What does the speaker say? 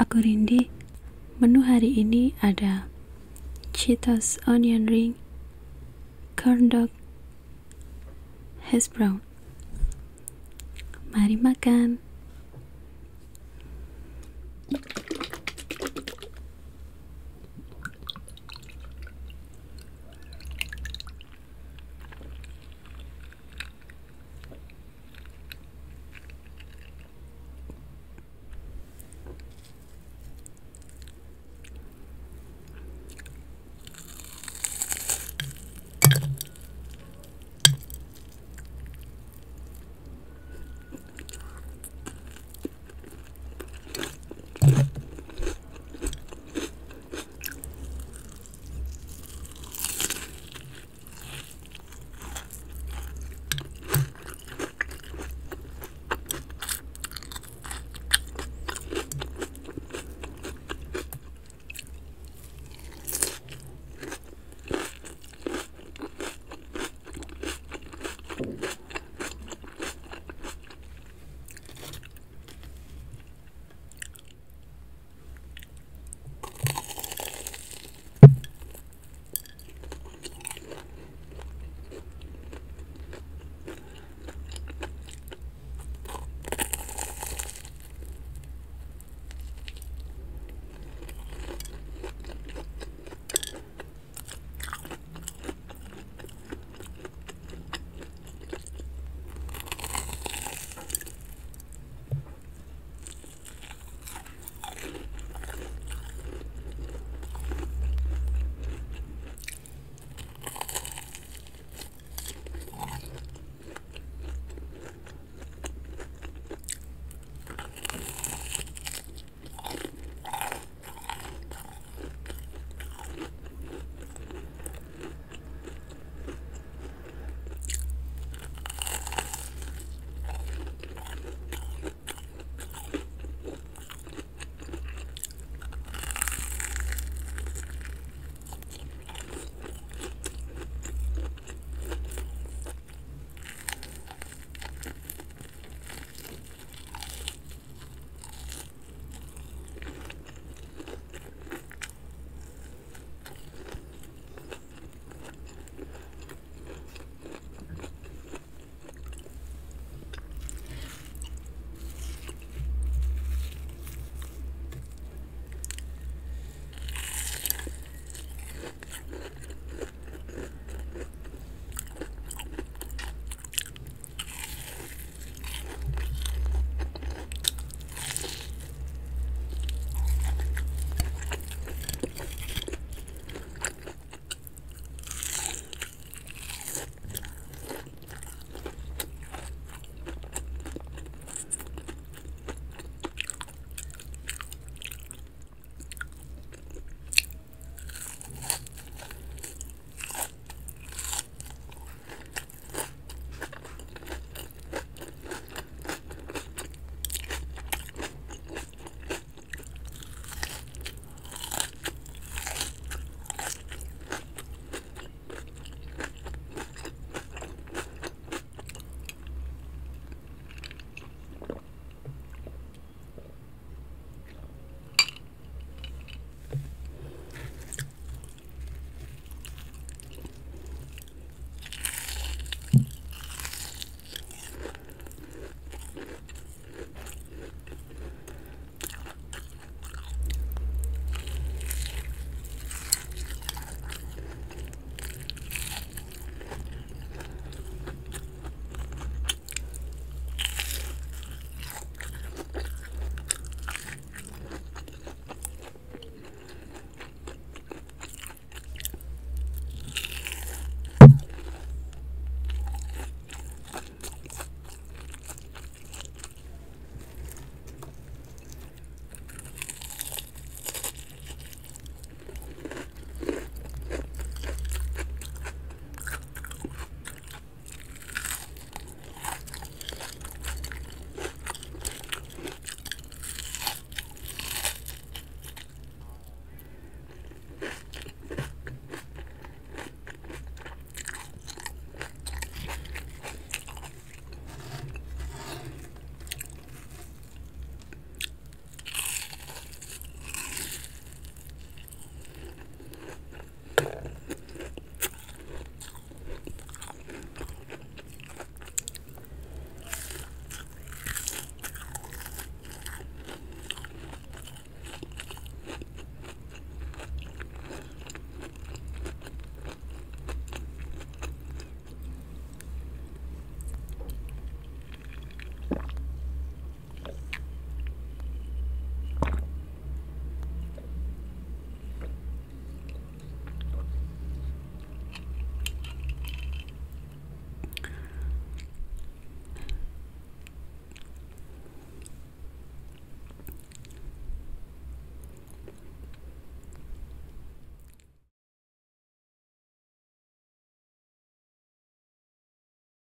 Aku Rindi. Menu hari ini ada Cheetos Onion Ring, Corn Dog, Hash Brown. Mari makan.